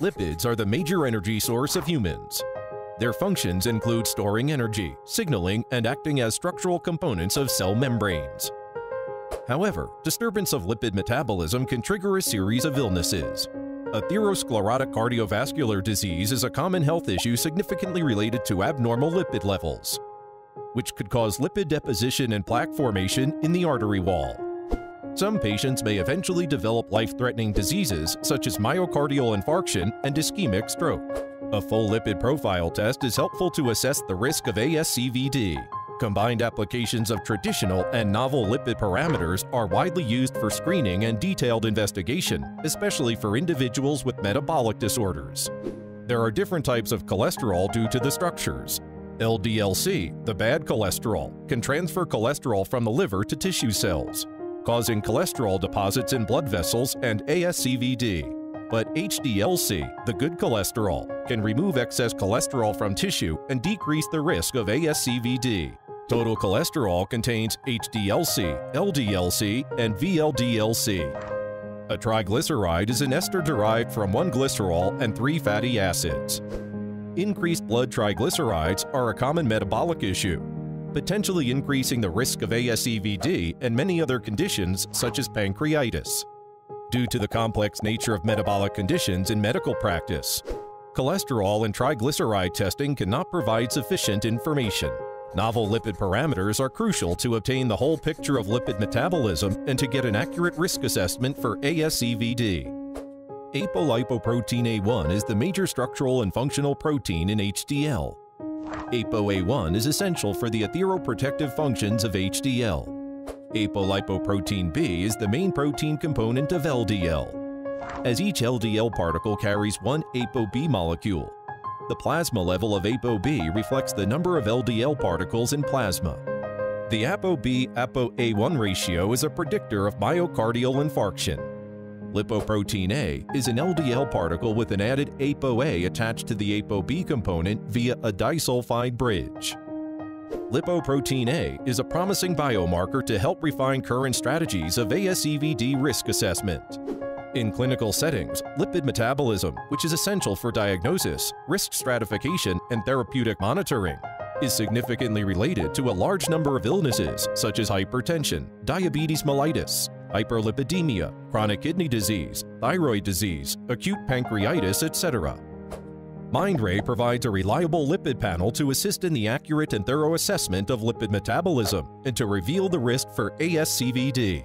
Lipids are the major energy source of humans. Their functions include storing energy, signaling, and acting as structural components of cell membranes. However, disturbance of lipid metabolism can trigger a series of illnesses. Atherosclerotic cardiovascular disease is a common health issue significantly related to abnormal lipid levels, which could cause lipid deposition and plaque formation in the artery wall. Some patients may eventually develop life-threatening diseases such as myocardial infarction and ischemic stroke. A full lipid profile test is helpful to assess the risk of ASCVD. Combined applications of traditional and novel lipid parameters are widely used for screening and detailed investigation, especially for individuals with metabolic disorders. There are different types of cholesterol due to the structures. LDLC, the bad cholesterol, can transfer cholesterol from the liver to tissue cells causing cholesterol deposits in blood vessels and ASCVD. But HDLC, the good cholesterol, can remove excess cholesterol from tissue and decrease the risk of ASCVD. Total cholesterol contains HDLC, LDLC, and VLDLC. A triglyceride is an ester derived from one glycerol and three fatty acids. Increased blood triglycerides are a common metabolic issue potentially increasing the risk of ASCVD and many other conditions such as pancreatitis. Due to the complex nature of metabolic conditions in medical practice, cholesterol and triglyceride testing cannot provide sufficient information. Novel lipid parameters are crucial to obtain the whole picture of lipid metabolism and to get an accurate risk assessment for ASCVD. Apolipoprotein A1 is the major structural and functional protein in HDL, ApoA1 is essential for the atheroprotective functions of HDL. Apolipoprotein B is the main protein component of LDL. As each LDL particle carries one ApoB molecule, the plasma level of ApoB reflects the number of LDL particles in plasma. The ApoB-ApoA1 ratio is a predictor of myocardial infarction. Lipoprotein A is an LDL particle with an added ApoA attached to the ApoB component via a disulfide bridge. Lipoprotein A is a promising biomarker to help refine current strategies of ASCVD risk assessment. In clinical settings, lipid metabolism, which is essential for diagnosis, risk stratification, and therapeutic monitoring, is significantly related to a large number of illnesses such as hypertension, diabetes mellitus, hyperlipidemia, chronic kidney disease, thyroid disease, acute pancreatitis, etc. Mindray provides a reliable lipid panel to assist in the accurate and thorough assessment of lipid metabolism and to reveal the risk for ASCVD.